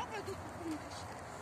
Я пойду покрутиш?